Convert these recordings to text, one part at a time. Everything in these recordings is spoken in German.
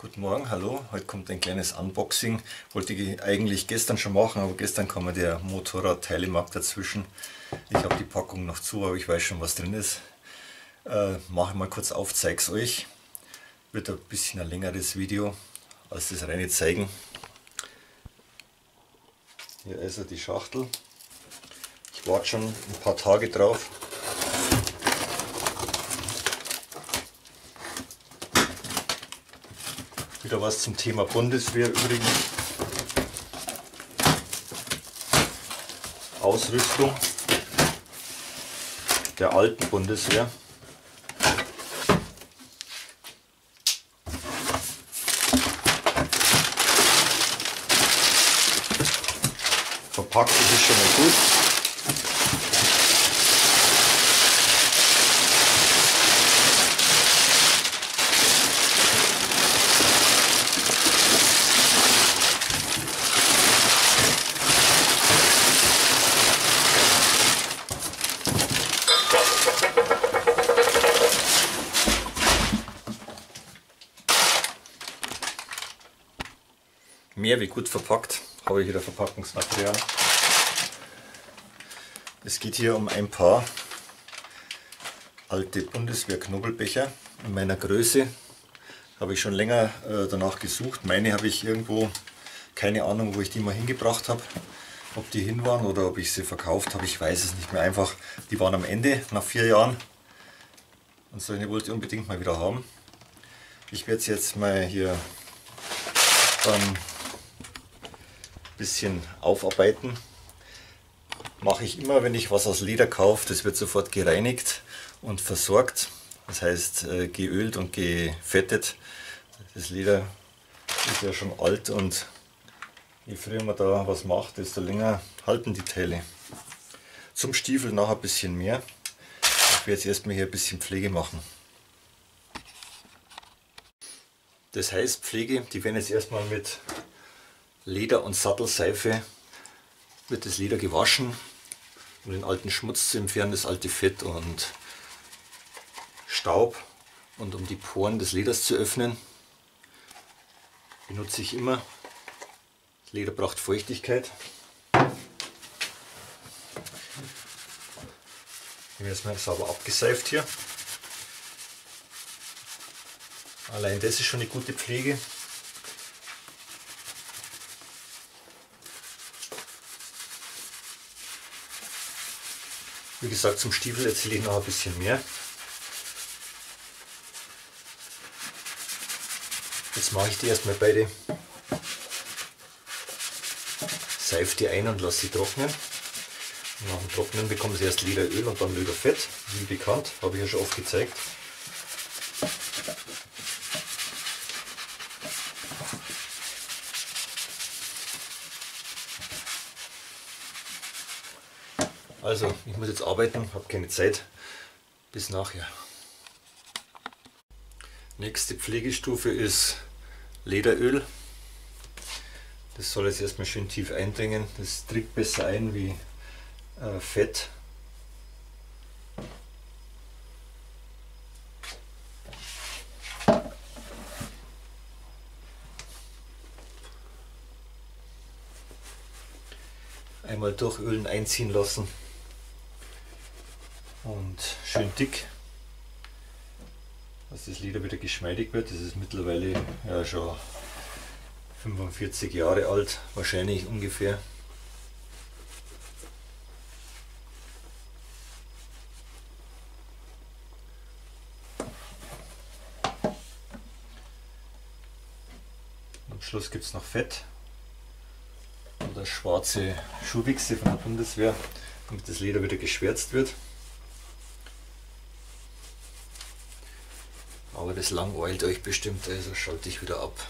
Guten Morgen, hallo. Heute kommt ein kleines Unboxing. Wollte ich eigentlich gestern schon machen, aber gestern kam mir der Motorrad-Teilemarkt dazwischen. Ich habe die Packung noch zu, aber ich weiß schon, was drin ist. Äh, Mache mal kurz auf, zeige es euch. Wird ein bisschen ein längeres Video als das reine Zeigen. Hier ist also die Schachtel. Ich warte schon ein paar Tage drauf. Wieder was zum Thema Bundeswehr übrigens. Ausrüstung der alten Bundeswehr. Verpackt ist es schon mal gut. Mehr wie gut verpackt. Habe ich wieder Verpackungsmaterial. Es geht hier um ein paar alte Bundeswehr-Knobelbecher in meiner Größe. Habe ich schon länger äh, danach gesucht. Meine habe ich irgendwo, keine Ahnung, wo ich die mal hingebracht habe. Ob die hin waren oder ob ich sie verkauft habe, ich weiß es nicht mehr. Einfach, die waren am Ende nach vier Jahren. Und so eine wollte ich unbedingt mal wieder haben. Ich werde sie jetzt mal hier ähm, bisschen aufarbeiten. Mache ich immer, wenn ich was aus Leder kaufe, das wird sofort gereinigt und versorgt. Das heißt äh, geölt und gefettet. Das Leder ist ja schon alt und je früher man da was macht, desto länger halten die Teile. Zum Stiefel nachher ein bisschen mehr. Ich werde jetzt erstmal hier ein bisschen Pflege machen. Das heißt Pflege, die werden jetzt erstmal mit Leder- und Sattelseife wird das Leder gewaschen, um den alten Schmutz zu entfernen, das alte Fett und Staub und um die Poren des Leders zu öffnen. Benutze ich immer. Das Leder braucht Feuchtigkeit. Ich habe jetzt mal sauber abgeseift hier. Allein das ist schon eine gute Pflege. Wie gesagt, zum Stiefel erzähle ich noch ein bisschen mehr. Jetzt mache ich die erstmal beide. Seife die ein und lasse sie trocknen. Nach dem Trocknen bekommen sie erst Lederöl und dann Lederfett, wie bekannt, habe ich ja schon oft gezeigt. Also, ich muss jetzt arbeiten, habe keine Zeit. Bis nachher. Nächste Pflegestufe ist Lederöl. Das soll jetzt erstmal schön tief eindringen. Das trägt besser ein wie äh, Fett. Einmal durchölen, einziehen lassen und schön dick, dass das Leder wieder geschmeidig wird. Das ist mittlerweile ja schon 45 Jahre alt, wahrscheinlich ungefähr. Am Schluss gibt es noch Fett oder schwarze Schuhwichse von der Bundeswehr, damit das Leder wieder geschwärzt wird. Das langweilt euch bestimmt, also schalte ich wieder ab.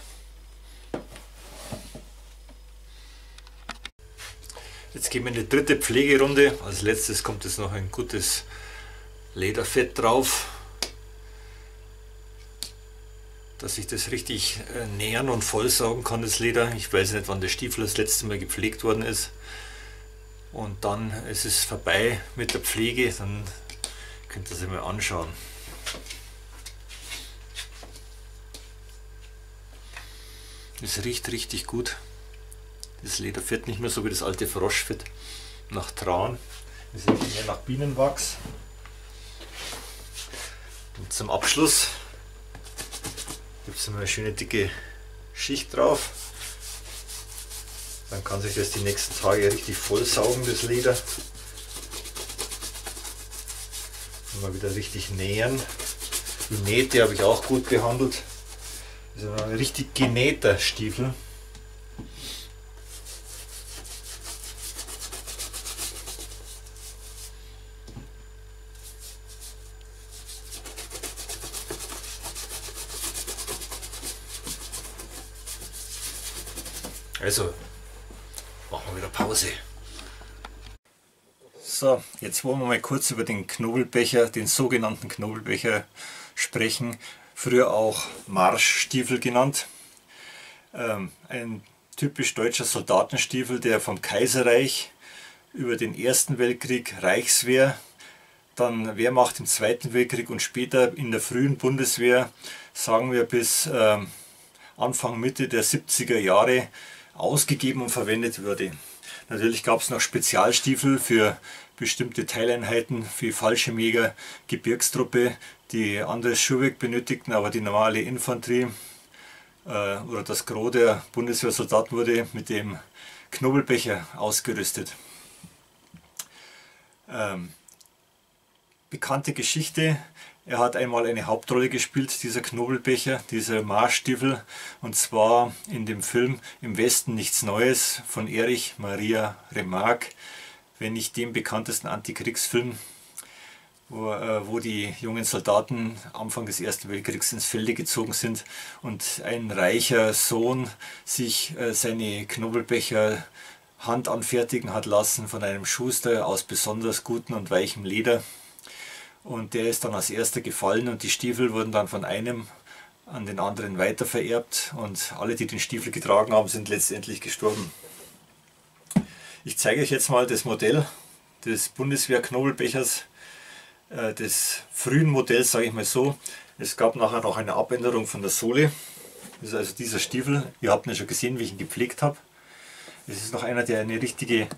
Jetzt gehen wir in die dritte Pflegerunde. Als letztes kommt jetzt noch ein gutes Lederfett drauf, dass ich das richtig äh, nähern und vollsaugen kann, das Leder. Ich weiß nicht, wann der Stiefel das letzte Mal gepflegt worden ist. Und dann ist es vorbei mit der Pflege, dann könnt ihr es mal anschauen. Es riecht richtig gut. Das Leder fährt nicht mehr so wie das alte Froschfett nach Traun. Es riecht mehr nach Bienenwachs. Und zum Abschluss gibt es eine schöne dicke Schicht drauf. Dann kann sich das die nächsten Tage richtig voll saugen, das Leder. Mal wieder richtig nähern. Die Nähte habe ich auch gut behandelt. Das ist ein richtig genähter Stiefel. Also, machen wir wieder Pause. So, jetzt wollen wir mal kurz über den Knobelbecher, den sogenannten Knobelbecher sprechen. Früher auch Marschstiefel genannt. Ähm, ein typisch deutscher Soldatenstiefel, der vom Kaiserreich über den Ersten Weltkrieg Reichswehr, dann Wehrmacht im Zweiten Weltkrieg und später in der frühen Bundeswehr, sagen wir bis äh, Anfang Mitte der 70er Jahre, ausgegeben und verwendet wurde. Natürlich gab es noch Spezialstiefel für bestimmte Teileinheiten, für Fallschirmjäger, Gebirgstruppe, die anderes Schuhwerk benötigten, aber die normale Infanterie äh, oder das Gros der Bundeswehrsoldaten wurde mit dem Knobelbecher ausgerüstet. Ähm, bekannte Geschichte, er hat einmal eine Hauptrolle gespielt, dieser Knobelbecher, dieser Marschstiefel, und zwar in dem Film Im Westen nichts Neues von Erich Maria Remarque, wenn nicht dem bekanntesten Antikriegsfilm, wo, äh, wo die jungen Soldaten Anfang des Ersten Weltkriegs ins Felde gezogen sind und ein reicher Sohn sich äh, seine Knobelbecher Hand anfertigen hat lassen von einem Schuster aus besonders gutem und weichem Leder und der ist dann als erster gefallen und die Stiefel wurden dann von einem an den anderen weiter vererbt und alle, die den Stiefel getragen haben, sind letztendlich gestorben. Ich zeige euch jetzt mal das Modell des Bundeswehr-Knobelbechers, äh, des frühen Modells, sage ich mal so. Es gab nachher noch eine Abänderung von der Sohle. Das ist also dieser Stiefel. Ihr habt ihn schon gesehen, wie ich ihn gepflegt habe. Es ist noch einer, der eine richtige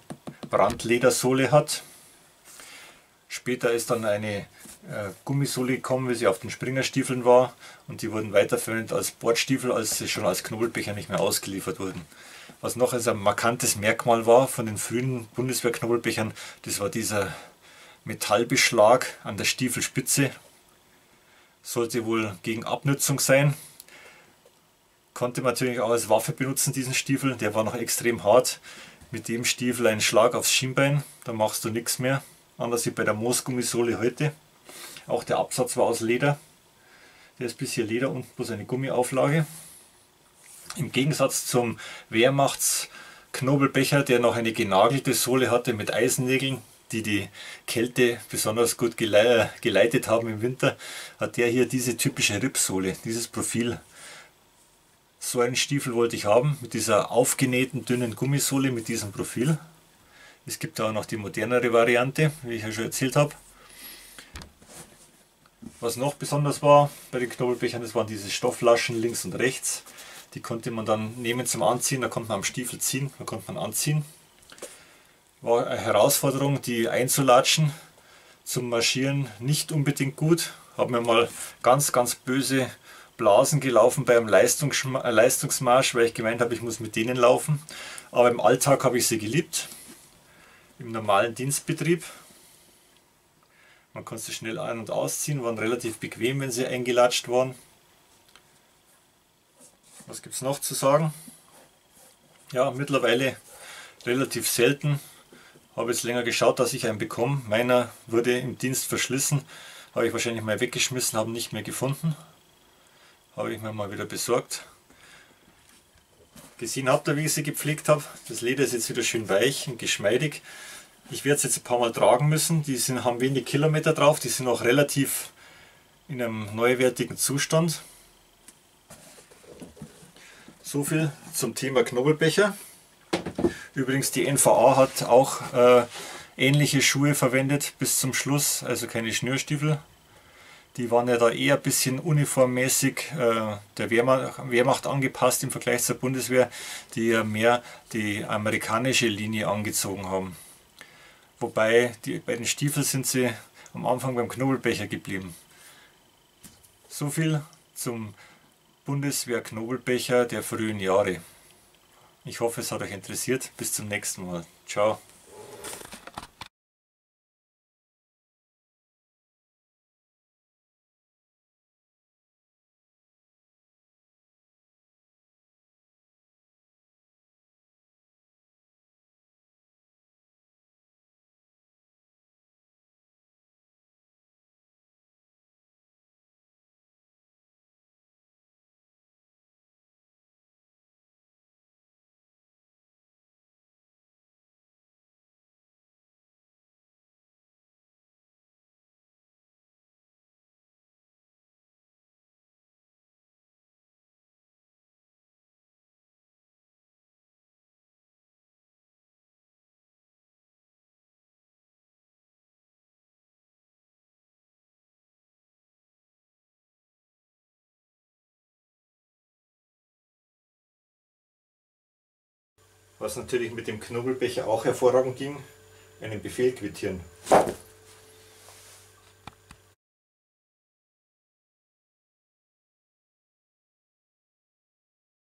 Brandledersohle hat. Später ist dann eine äh, Gummisohle gekommen, wie sie auf den Springerstiefeln war und die wurden weiterverwendet als Bordstiefel, als sie schon als Knobelbecher nicht mehr ausgeliefert wurden. Was noch als ein markantes Merkmal war von den frühen Bundeswehr-Knobelbechern, das war dieser Metallbeschlag an der Stiefelspitze. Sollte wohl gegen Abnutzung sein. Konnte man natürlich auch als Waffe benutzen, diesen Stiefel. Der war noch extrem hart. Mit dem Stiefel ein Schlag aufs Schienbein, da machst du nichts mehr anders wie bei der Moosgummisohle heute. Auch der Absatz war aus Leder. Der ist bis hier Leder, unten bloß eine Gummiauflage. Im Gegensatz zum Wehrmachtsknobelbecher, der noch eine genagelte Sohle hatte mit Eisennägeln, die die Kälte besonders gut geleitet haben im Winter, hat der hier diese typische Rippsohle, dieses Profil. So einen Stiefel wollte ich haben, mit dieser aufgenähten dünnen Gummisohle mit diesem Profil. Es gibt auch noch die modernere Variante, wie ich ja schon erzählt habe. Was noch besonders war bei den Knobelbechern, das waren diese Stoffflaschen links und rechts. Die konnte man dann nehmen zum Anziehen, da konnte man am Stiefel ziehen, da konnte man anziehen. War eine Herausforderung, die einzulatschen zum Marschieren nicht unbedingt gut. Haben mir mal ganz, ganz böse Blasen gelaufen beim Leistungsmarsch, weil ich gemeint habe, ich muss mit denen laufen. Aber im Alltag habe ich sie geliebt im normalen Dienstbetrieb. Man konnte sie schnell ein- und ausziehen, waren relativ bequem, wenn sie eingelatscht waren. Was gibt es noch zu sagen? Ja, mittlerweile relativ selten. Habe jetzt länger geschaut, dass ich einen bekomme. Meiner wurde im Dienst verschlissen. Habe ich wahrscheinlich mal weggeschmissen, habe nicht mehr gefunden. Habe ich mir mal wieder besorgt. Gesehen habt ihr, wie ich sie gepflegt habe. Das Leder ist jetzt wieder schön weich und geschmeidig. Ich werde es jetzt ein paar Mal tragen müssen. Die sind, haben wenig Kilometer drauf, die sind auch relativ in einem neuwertigen Zustand. So viel zum Thema Knobelbecher. Übrigens die NVA hat auch äh, ähnliche Schuhe verwendet bis zum Schluss, also keine Schnürstiefel. Die waren ja da eher ein bisschen uniformmäßig äh, der Wehrmacht angepasst im Vergleich zur Bundeswehr, die ja mehr die amerikanische Linie angezogen haben. Wobei die, bei den Stiefeln sind sie am Anfang beim Knobelbecher geblieben. So viel zum Bundeswehr Knobelbecher der frühen Jahre. Ich hoffe, es hat euch interessiert. Bis zum nächsten Mal. Ciao. Was natürlich mit dem Knubbelbecher auch hervorragend ging, einen Befehl quittieren.